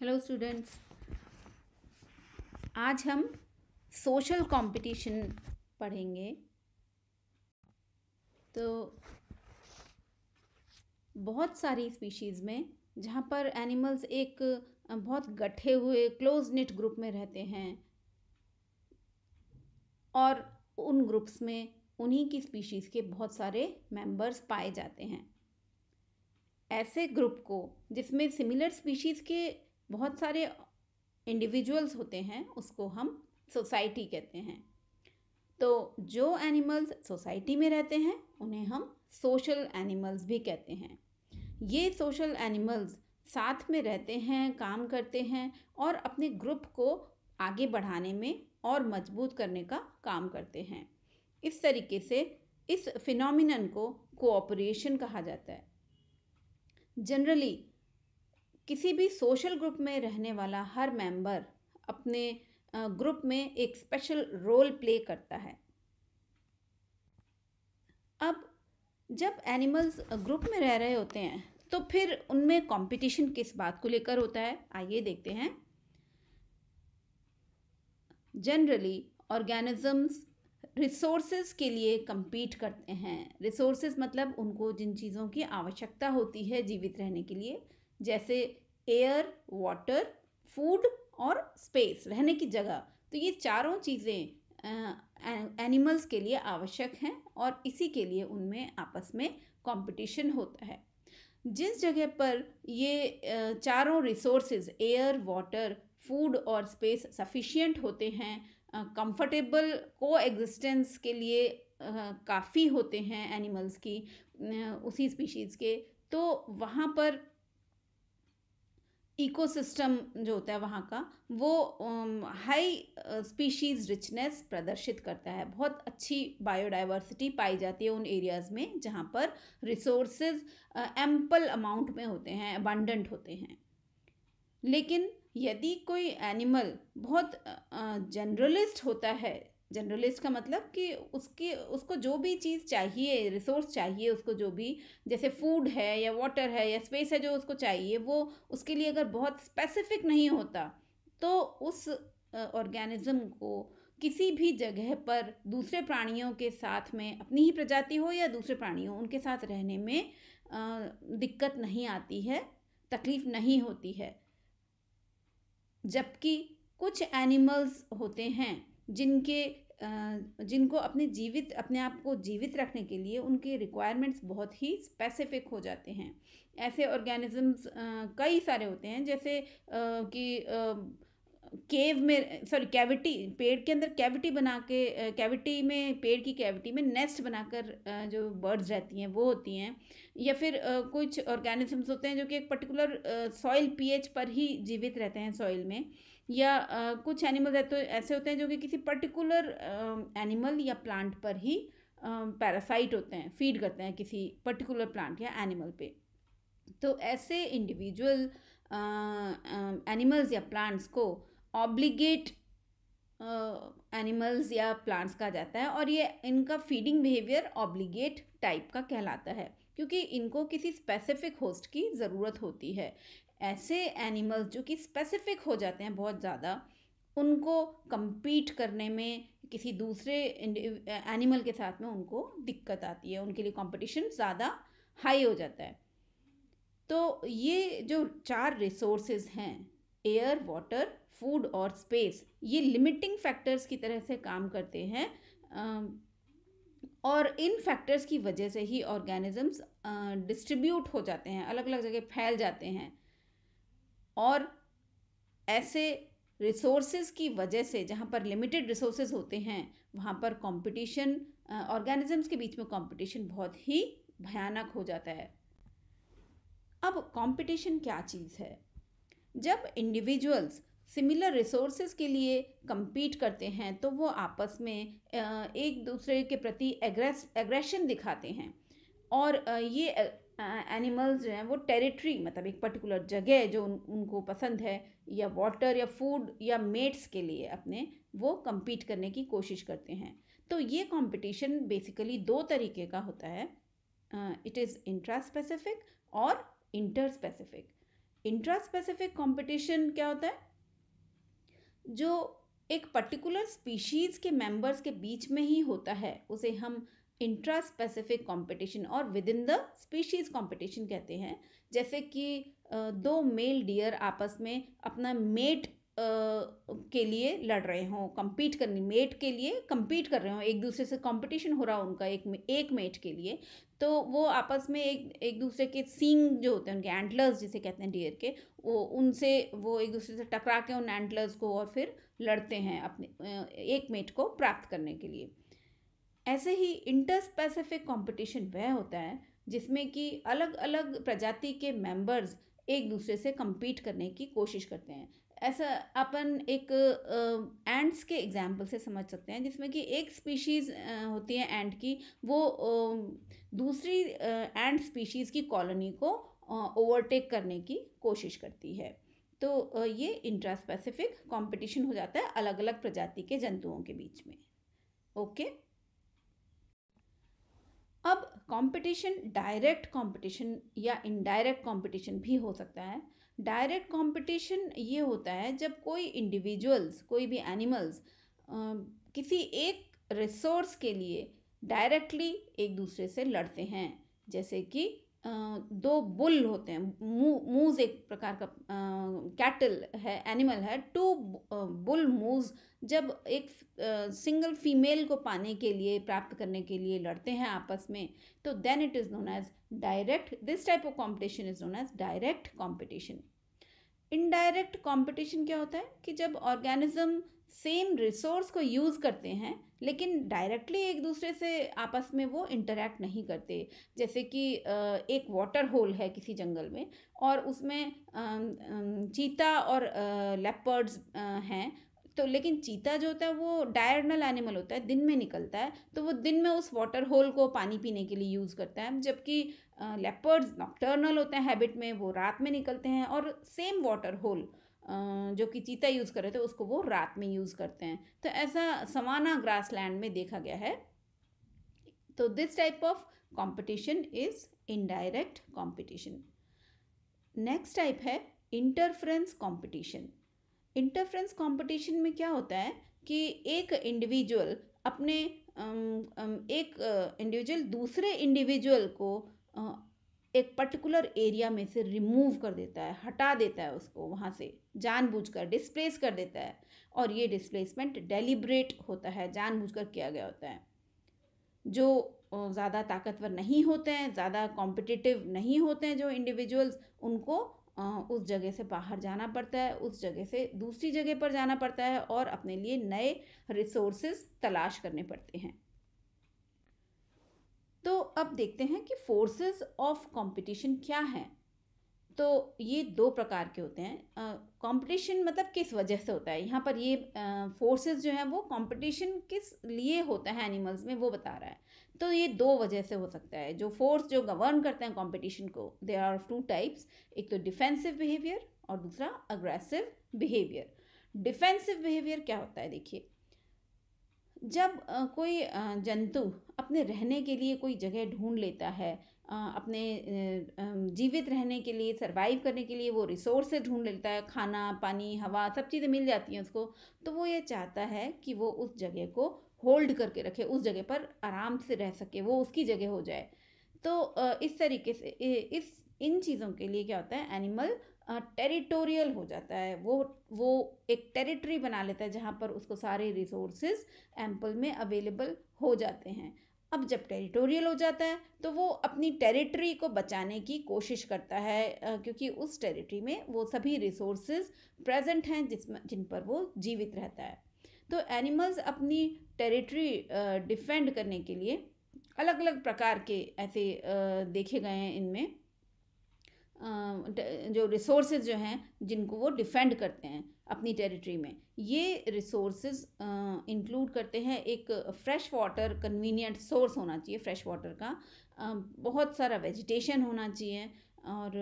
Hello students आज हम social competition पढ़ेंगे। तो बहुत सारी स्पीशीज़ में जहाँ पर एनिमल्स एक बहुत गठे हुए क्लोज निट ग्रुप में रहते हैं और उन ग्रुप्स में उन्हीं की स्पीशीज़ के बहुत सारे मेंबर्स पाए जाते हैं। ऐसे ग्रुप को जिसमें सिमिलर स्पीशीज़ के बहुत सारे इंडिविजुअल्स होते हैं, उसको हम सोसाइटी कहते हैं। तो जो एनिमल्स सोसाइटी में रहते हैं, उन्हें हम सोशल एनिमल्स भी कहते हैं। ये सोशल एनिमल्स साथ में रहते हैं, काम करते हैं और अपने ग्रुप को आगे बढ़ाने में और मज़बूत करने का काम करते हैं। इस तरीके से इस फिनोमिनन को कोऑपरेशन कहा जाता है। जनरली किसी भी सोशल ग्रुप में रहने वाला हर मेंबर अपने ग्रुप में एक स्पेशल रोल प्ले करता है। अब जब एनिमल्स ग्रुप में रह रहे होते हैं तो फिर उनमें कंपटीशन किस बात को लेकर होता है? आइए देखते हैं। जनरली ऑर्गेनिजम्स रिसोर्सेज के लिए compete करते हैं। रिसोर्सेज मतलब उनको जिन चीज़ों की आवश्यकता होती है जीवित रहने के लिए जैसे एयर वाटर फ़ूड और स्पेस रहने की जगह। तो ये चारों चीज़ें एनिमल्स के लिए आवश्यक हैं और इसी के लिए उनमें, आपस में कंपटीशन होता है। जिस जगह पर ये चारों रिसोर्सेज एयर वाटर फ़ूड और स्पेस सफिशिएंट होते हैं कंफर्टेबल को एग्जिस्टेंस के लिए काफ़ी होते हैं एनिमल्स की उसी स्पीशीज़ के तो वहाँ पर इकोसिस्टम जो होता है वहाँ का, वो हाई स्पीशीज़ रिचनेस प्रदर्शित करता है। बहुत अच्छी बायोडाइवर्सिटी पाई जाती है उन एरियाज़ में जहाँ पर रिसोर्सेज एम्पल अमाउंट में होते हैं अबांडेंट होते हैं। लेकिन यदि कोई एनिमल बहुत जनरलिस्ट होता है जनरलिस्ट का मतलब कि उसकी, उसको जो भी चीज़ चाहिए रिसोर्स चाहिए उसको जो भी, जैसे फ़ूड है या वाटर है या स्पेस है जो उसको चाहिए, वो उसके लिए अगर बहुत स्पेसिफिक नहीं होता तो उस ऑर्गेनिज्म को किसी भी जगह पर दूसरे प्राणियों के साथ में अपनी ही प्रजाति हो या दूसरे प्राणियों उनके साथ रहने में दिक्कत नहीं आती है, तकलीफ़ नहीं होती है। जबकि कुछ एनिमल्स होते हैं जिनके जिनको अपने जीवित, अपने आप को जीवित रखने के लिए उनके रिक्वायरमेंट्स बहुत ही स्पेसिफिक हो जाते हैं। ऐसे ऑर्गेनिजम्स कई सारे होते हैं जैसे कि केव में सॉरी कैविटी पेड़ के अंदर कैविटी बना के कैविटी में, पेड़ की कैविटी में नेस्ट बनाकर जो बर्ड्स रहती हैं वो होती हैं। या फिर कुछ ऑर्गेनिजम्स होते हैं जो कि एक पर्टिकुलर सॉइल पीएच पर ही जीवित रहते हैं सॉइल में। या आ, कुछ एनिमल्स तो ऐसे होते हैं जो कि किसी पर्टिकुलर एनिमल या प्लांट पर ही पैरासाइट होते हैं फ़ीड करते हैं किसी पर्टिकुलर प्लांट या एनिमल पे। तो ऐसे इंडिविजुअल एनिमल्स या प्लांट्स को ऑब्लिगेट एनिमल्स या प्लांट्स कहा जाता है और ये इनका फीडिंग बिहेवियर ऑब्लिगेट टाइप का कहलाता है क्योंकि इनको किसी स्पेसिफिक होस्ट की ज़रूरत होती है। ऐसे एनिमल्स जो कि स्पेसिफिक हो जाते हैं बहुत ज़्यादा, उनको compete करने में किसी दूसरे एनिमल के साथ में उनको दिक्कत आती है, उनके लिए कंपटीशन ज़्यादा हाई हो जाता है। तो ये जो चार रिसोर्सेज हैं एयर वाटर फ़ूड और स्पेस ये लिमिटिंग फैक्टर्स की तरह से काम करते हैं और इन फैक्टर्स की वजह से ही ऑर्गेनिजम्स डिस्ट्रीब्यूट हो जाते हैं अलग अलग जगह फैल जाते हैं। और ऐसे रिसोर्सेज की वजह से, जहाँ पर लिमिटेड रिसोर्सेज होते हैं, वहाँ पर कंपटीशन ऑर्गेनिजम्स के बीच में कंपटीशन बहुत ही भयानक हो जाता है। अब कंपटीशन क्या चीज़ है? जब इंडिविजुअल्स सिमिलर रिसोर्सेज के लिए compete करते हैं तो वो आपस में एक दूसरे के प्रति एग्रेस एग्रेशन दिखाते हैं। और ये एनिमल्स जो हैं वो टेरिटरी मतलब एक पर्टिकुलर जगह जो उन, उनको पसंद है या वाटर या फ़ूड या मेट्स के लिए अपने वो कम्पीट करने की कोशिश करते हैं। तो ये कंपटीशन बेसिकली दो तरीके का होता है। इट इज़ इंट्रा स्पेसिफिक और inter specific intra specific competition क्या होता है? जो एक पर्टिकुलर स्पीशीज़ के मेंबर्स के बीच में ही होता है उसे हम इंट्रा स्पेसिफिक कंपटीशन और within the species competition कहते हैं। जैसे कि दो मेल डियर आपस में अपना मेट के लिए लड़ रहे हों, compete करने मेट के लिए compete कर रहे हों, एक दूसरे से competition हो रहा उनका, एक एक मेट के लिए तो वो आपस में एक एक दूसरे के सींग जो होते हैं, उनके एंटलर्स जिसे कहते हैं डियर के, वो उनसे, वो एक दूसरे से टकरा के उन एंटलर्स को और फिर लड़ते हैं अपने एक मेट को प्राप्त करने के लिए। ऐसे ही इंटर स्पेसिफिक कॉम्पिटिशन वह होता है, जिसमें कि अलग अलग प्रजाति के मेंबर्स एक दूसरे से compete करने की कोशिश करते हैं। ऐसा अपन एक एंड्स के एग्ज़ाम्पल से समझ सकते हैं, जिसमें कि एक स्पीशीज़ होती है एंड की, वो दूसरी एंड स्पीशीज़ की कॉलोनी को ओवरटेक करने की कोशिश करती है। तो ये इंट्रास्पेसिफिक कंपटीशन हो जाता है अलग अलग प्रजाति के जंतुओं के बीच में। ओके? अब कंपटीशन डायरेक्ट कंपटीशन या इनडायरेक्ट कंपटीशन भी हो सकता है। डायरेक्ट कंपटीशन ये होता है जब कोई इंडिविजुअल्स कोई भी एनिमल्स किसी एक रिसोर्स के लिए डायरेक्टली एक दूसरे से लड़ते हैं। जैसे कि दो बुल होते हैं। मूज एक प्रकार का कैटल है, एनिमल है। टू बुल मूज जब एक सिंगल फीमेल को पाने के लिए, प्राप्त करने के लिए लड़ते हैं आपस में तो then it is known as direct this type of competition is known as direct competition indirect competition क्या होता है कि जब ऑर्गेनिज्म सेम रिसोर्स को यूज़ करते हैं, लेकिन डायरेक्टली एक दूसरे से आपस में वो इंटरेक्ट नहीं करते, जैसे कि एक वाटर होल है किसी जंगल में और उसमें चीता और लेपर्ड्स हैं। तो लेकिन चीता जो होता है वो डायरनल एनिमल होता है, दिन में निकलता है तो वो दिन में उस वाटर होल को पानी पीने के लिए यूज़ करता है, जबकि लेपर्ड्स नॉक्टर्नल होते हैं हैबिट में, वो रात में निकलते हैं और सेम वाटर होल जो कि चीता यूज़ कर रहे थे, उसको वो रात में यूज़ करते हैं। तो ऐसा समाना ग्रास लैंड में देखा गया है। तो this type of competition is indirect competition next type है इंटरफ्रेंस कॉम्पिटिशन इंटरफ्रेंस कंपटीशन में क्या होता है कि एक इंडिविजुअल अपने एक इंडिविजुअल दूसरे इंडिविजुअल को एक पर्टिकुलर एरिया में से रिमूव कर देता है, हटा देता है उसको वहाँ से, जानबूझकर डिस्प्लेस कर देता है और ये डिस्प्लेसमेंट डेलिब्रेट होता है, जानबूझकर किया गया होता है। जो ज़्यादा ताकतवर नहीं होते हैं, ज़्यादा कॉम्पिटिटिव नहीं होते हैं जो इंडिविजुअल्स उनको उस जगह से बाहर जाना पड़ता है, उस जगह से दूसरी जगह पर जाना पड़ता है और अपने लिए नए रिसोर्सेज तलाश करने पड़ते हैं। तो अब देखते हैं कि फोर्सेस ऑफ़ कंपटीशन क्या हैं। तो ये दो प्रकार के होते हैं। कंपटीशन मतलब किस वजह से होता है? यहाँ पर ये फोर्सेस जो हैं वो कंपटीशन किस लिए होता है एनिमल्स में, वो बता रहा है। तो ये दो वजह से हो सकता है। जो फोर्स जो गवर्न करते हैं कंपटीशन को देर आर टू टाइप्स एक तो डिफेंसिव बिहेवियर और दूसरा अग्रेसिव बिहेवियर डिफेंसिव बिहेवियर क्या होता है? देखिए जब कोई जंतु अपने रहने के लिए कोई जगह ढूंढ लेता है अपने जीवित रहने के लिए सरवाइव करने के लिए वो रिसोर्स ढूंढ लेता है, खाना, पानी, हवा, सब चीज़ें मिल जाती हैं उसको तो वो ये चाहता है कि वो उस जगह को होल्ड करके रखे, उस जगह पर आराम से रह सके, वो उसकी जगह हो जाए। तो इस तरीके से इस, इन चीज़ों के लिए क्या होता है एनिमल टेरिटोरियल हो जाता है। वो वो एक टेरिटरी बना लेता है जहाँ पर उसको सारे रिसोर्सेज एम्पल में अवेलेबल हो जाते हैं। अब जब टेरिटोरियल हो जाता है तो वो अपनी टेरिटरी को बचाने की कोशिश करता है क्योंकि उस टेरिटरी में वो सभी रिसोर्सेज प्रेजेंट हैं जिसमें जिन पर वो जीवित रहता है। तो एनिमल्स अपनी टेरिटरी डिफेंड करने के लिए अलग अलग प्रकार के ऐसे देखे गए हैं इनमें। जो रिसोर्सेज जो हैं, जिनको वो डिफेंड करते हैं अपनी टेरिटरी में। ये रिसोर्सेज इंक्लूड करते हैं एक फ्रेश वाटर कन्वीनियंट सोर्स होना चाहिए फ्रेश वाटर का। बहुत सारा वेजिटेशन होना चाहिए और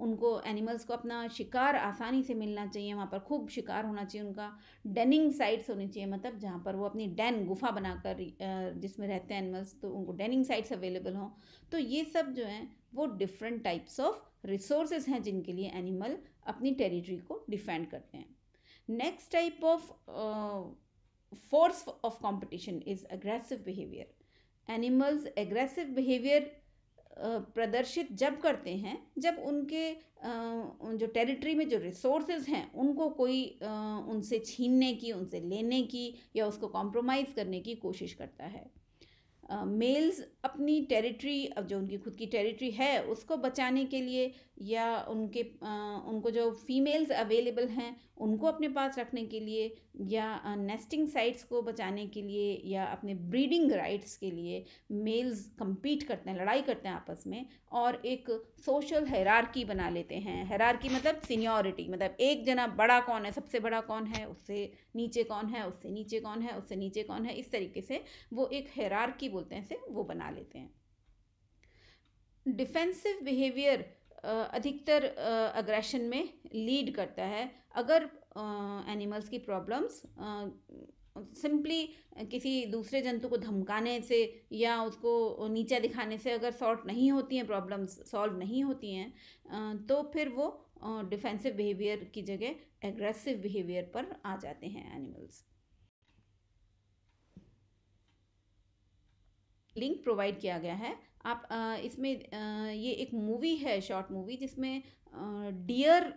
उनको एनिमल्स को अपना शिकार आसानी से मिलना चाहिए, वहाँ पर खूब शिकार होना चाहिए, उनका डेनिंग साइट्स होनी चाहिए मतलब जहाँ पर वो अपनी डैन गुफा बनाकर जिसमें रहते हैं एनिमल्स तो उनको डेनिंग साइट्स अवेलेबल हों। तो ये सब जो हैं, वो डिफरेंट टाइप्स ऑफ़ रिसोर्सेज हैं जिनके लिए एनिमल अपनी टेरिटरी को डिफेंड करते हैं। Next type of force of competition is aggressive behaviour animals aggressive behaviour प्रदर्शित जब करते हैं, जब उनके जो टेरिटरी में जो रिसोर्सेज हैं, उनको कोई उनसे छीनने की, उनसे लेने की या उसको कॉम्प्रोमाइज़ करने की कोशिश करता है। मेल्स अपनी टेरिटरी अब जो उनकी खुद की टेरिटरी है, उसको बचाने के लिए या उनके उनको जो फीमेल्स अवेलेबल हैं, उनको अपने पास रखने के लिए या नेस्टिंग साइट्स को बचाने के लिए या अपने ब्रीडिंग राइट्स के लिए मेल्स compete करते हैं, लड़ाई करते हैं आपस में और एक सोशल हैरारकी बना लेते हैं। हैरारकी मतलब सीनियोरिटी मतलब एक जना बड़ा कौन है, सबसे बड़ा कौन है, उससे नीचे कौन है, उससे नीचे कौन है, उससे नीचे कौन है, इस तरीके से वो एक हैरारकी बोलते हैं से वो बना लेते हैं। डिफेंसिव बिहेवियर अधिकतर अग्रेशन में लीड करता है। अगर एनिमल्स की प्रॉब्लम्स सिंपली किसी दूसरे जंतु को धमकाने से या उसको नीचा दिखाने से अगर सॉर्ट नहीं होती हैं प्रॉब्लम्स सॉल्व नहीं होती हैं तो फिर वो डिफेंसिव बिहेवियर की जगह एग्रेसिव बिहेवियर पर आ जाते हैं एनिमल्स लिंक प्रोवाइड किया गया है। आप इसमें ये एक मूवी है, शॉर्ट मूवी, जिसमें डियर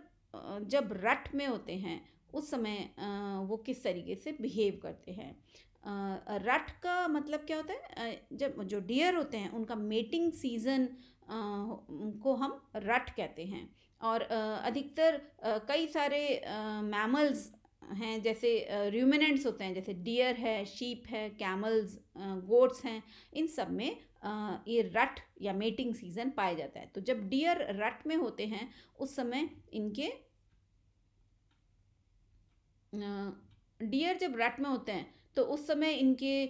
जब रट में होते हैं, उस समय वो किस तरीके से बिहेव करते हैं। रट का मतलब क्या होता है? जब जो डियर होते हैं, उनका मेटिंग सीज़न को हम रट कहते हैं। और अधिकतर कई सारे मैमल्स हैं, जैसे र्यूमिनेंट्स होते हैं, जैसे डियर है शीप है कैमल्स गोट्स हैं, इन सब में ये रट या मेटिंग सीज़न पाया जाता है। तो जब डियर रट में होते हैं, उस समय इनके डियर जब रट में होते हैं तो उस समय इनके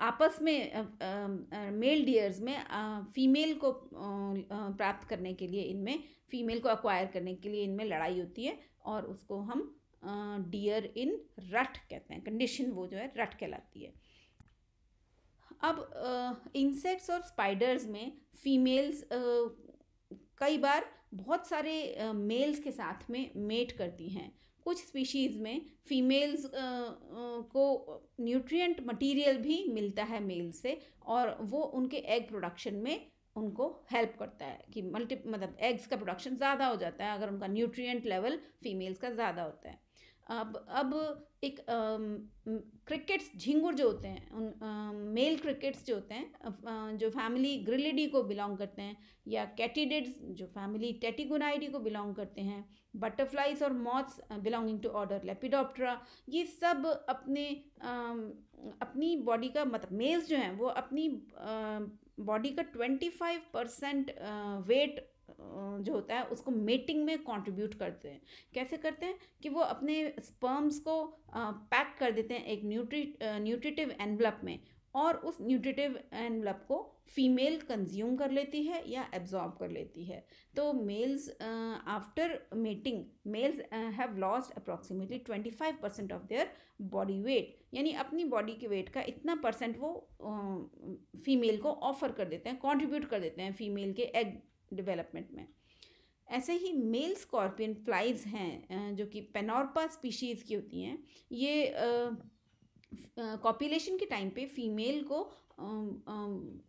आपस में मेल डियर्स में फीमेल को प्राप्त करने के लिए इनमें फीमेल को अक्वायर करने के लिए इनमें लड़ाई होती है और उसको हम डियर इन रट कहते हैं। कंडीशन वो जो है रट कहलाती है। अब इंसेक्ट्स और स्पाइडर्स में फीमेल्स कई बार बहुत सारे मेल्स के साथ में मेट करती हैं। कुछ स्पीशीज़ में फीमेल्स को न्यूट्रिएंट मटेरियल भी मिलता है मेल से और वो उनके एग प्रोडक्शन में उनको हेल्प करता है कि मल्टी मतलब एग्स का प्रोडक्शन ज़्यादा हो जाता है। अगर उनका न्यूट्रिएंट लेवल फीमेल्स का ज़्यादा होता है। अब अब एक क्रिकेट्स झिंगुर जो होते हैं उन आ, मेल क्रिकेट्स जो होते हैं जो फैमिली ग्रिलिडी को बिलोंग करते हैं या कैटिडेड्स जो फैमिली टेटिगोनाइडी को बिलोंग करते हैं बटरफ्लाइज और moths belonging to order Lepidoptera ये सब अपने आ, अपनी बॉडी का मतलब मेल्स जो हैं वो अपनी बॉडी का ट्वेंटी फाइव परसेंट वेट जो होता है उसको मेटिंग में कंट्रीब्यूट करते हैं। कैसे करते हैं? कि वो अपने स्पर्म्स को पैक कर देते हैं एक न्यूट्री न्यूट्रिटिव एनवलप में और उस न्यूट्रिटिव एनवलप को फीमेल कंज्यूम कर लेती है या एब्जॉर्ब कर लेती है। तो males after mating males have lost approximately twenty five percent of their body weight यानी अपनी बॉडी के वेट का इतना परसेंट वो फीमेल uh, को ऑफ़र कर देते हैं कंट्रीब्यूट कर देते हैं फीमेल के एग डेवलपमेंट में। ऐसे ही मेल स्कॉर्पियन फ्लाइज हैं जो कि पेनॉर्पा स्पीशीज़ की होती हैं, ये कॉपुलेशन के टाइम पे फीमेल को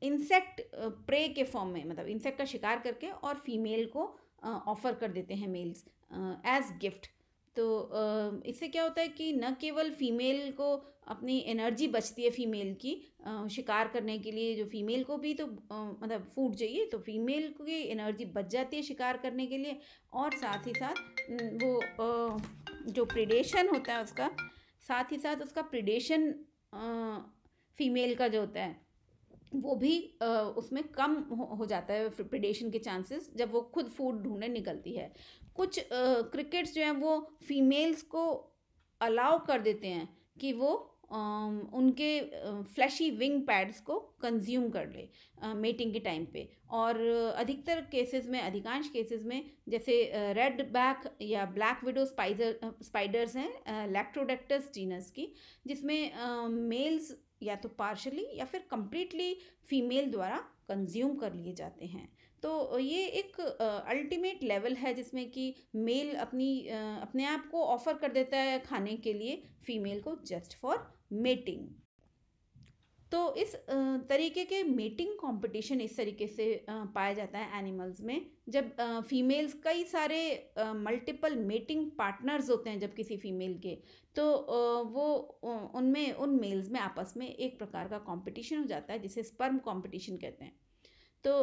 इंसेक्ट प्रे के फॉर्म में मतलब इंसेक्ट का शिकार करके और फीमेल को ऑफ़र कर देते हैं मेल्स एज गिफ्ट तो इससे क्या होता है कि न केवल फीमेल को अपनी एनर्जी बचती है फीमेल की शिकार करने के लिए जो फीमेल को भी तो मतलब फ़ूड चाहिए तो फीमेल की एनर्जी बच जाती है शिकार करने के लिए। और साथ ही साथ वो जो प्रिडेशन होता है उसका, साथ ही साथ उसका प्रिडेशन फीमेल का जो होता है, वो भी उसमें कम हो जाता है प्रिडेशन के चांसेस जब वो खुद फ़ूड ढूँढने निकलती है। कुछ क्रिकेट्स जो हैं वो फीमेल्स को अलाउ कर देते हैं कि वो उनके फ्लैशी विंग पैड्स को कंज्यूम कर ले मेटिंग के टाइम पे। और अधिकतर केसेस में, अधिकांश केसेस में, जैसे रेड बैक या ब्लैक विडो स्पाइडर स्पाइडर्स हैं लैक्ट्रोडेक्टस जीनस की, जिसमें मेल्स या तो पार्शली या फिर कंप्लीटली फीमेल द्वारा कंज्यूम कर लिए जाते हैं। तो ये एक अल्टीमेट लेवल है जिसमें कि मेल अपनी अपने आप को ऑफ़र कर देता है खाने के लिए फीमेल को जस्ट फॉर मेटिंग तो इस तरीके के मेटिंग कंपटीशन इस तरीके से पाया जाता है एनिमल्स में। जब फीमेल्स कई सारे मल्टीपल मेटिंग पार्टनर्स होते हैं जब किसी फीमेल के तो वो उनमें, उन मेल्स में आपस में एक प्रकार का कंपटीशन हो जाता है जिसे स्पर्म कंपटीशन कहते हैं। तो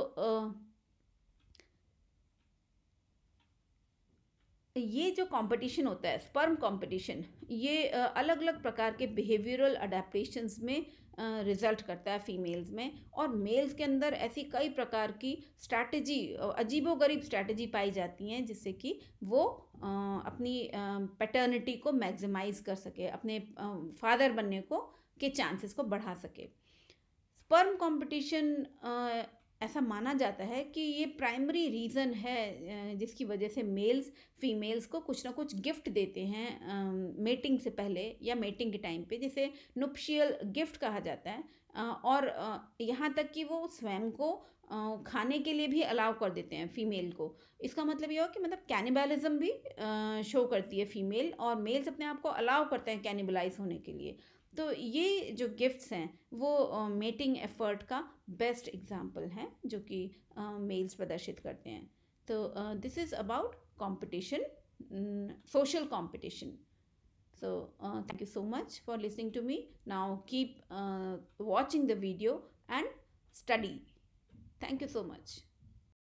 ये जो कंपटीशन होता है स्पर्म कंपटीशन ये अलग अलग प्रकार के बिहेवियरल अडेप्टशंस में रिज़ल्ट करता है फीमेल्स में और मेल्स के अंदर ऐसी कई प्रकार की स्ट्रैटेजी अजीबोगरीब स्ट्रैटेजी पाई जाती हैं जिससे कि वो अपनी पैटर्निटी को मैक्सिमाइज कर सके, अपने फादर बनने को, के चांसेस को बढ़ा सके। स्पर्म कंपटीशन ऐसा माना जाता है कि ये प्राइमरी रीज़न है जिसकी वजह से मेल्स फीमेल्स को कुछ ना कुछ गिफ्ट देते हैं मेटिंग से पहले या मेटिंग के टाइम पे, जिसे नुपशियल गिफ्ट कहा जाता है। और यहाँ तक कि वो स्वयं को खाने के लिए भी अलाउ कर देते हैं फीमेल को। इसका मतलब ये हो कि मतलब कैनिबलिज्म भी शो करती है फीमेल और मेल्स अपने आप को अलाउ करते हैं कैनिबलाइज होने के लिए। तो ये जो गिफ्ट्स हैं वो मेटिंग uh, एफर्ट का बेस्ट एग्ज़ाम्पल हैं जो कि मेल्स uh, प्रदर्शित करते हैं। तो this is about competition social competition so thank you so much for listening to me now keep watching the video and study thank you so much